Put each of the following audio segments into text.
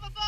Lava Falls, baby.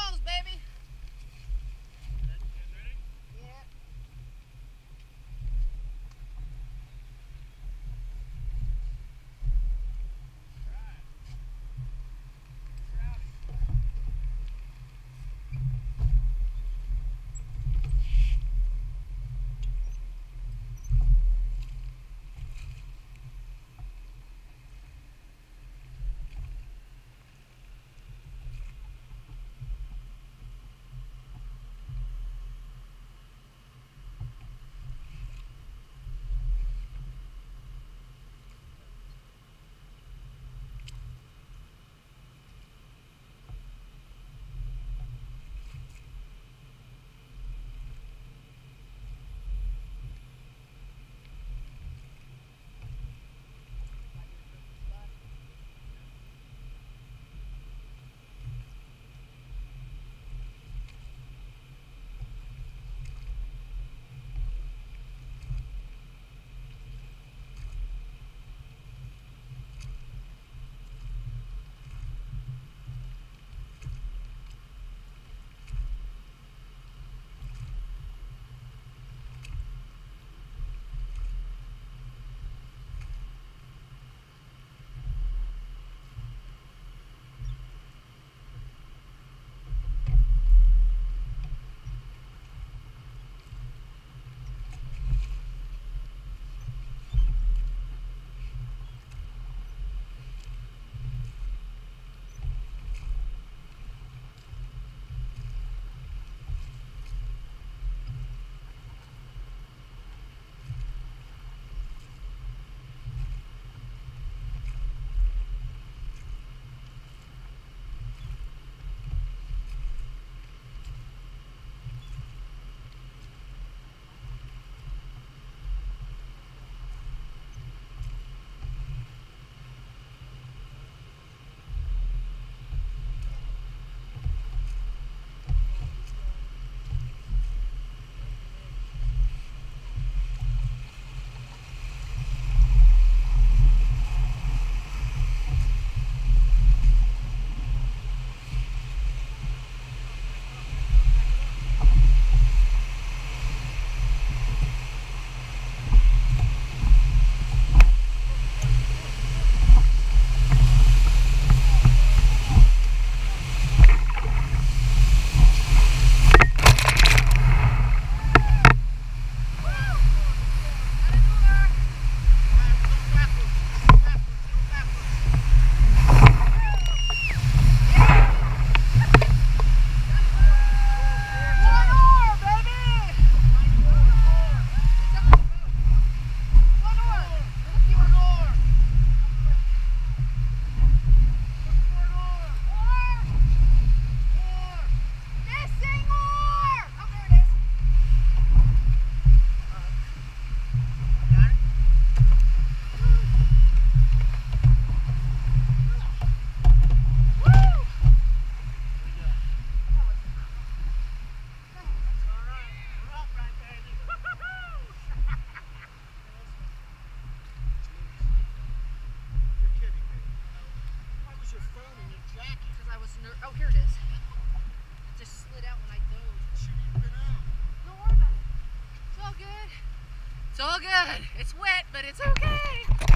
Good. It's wet, but it's okay.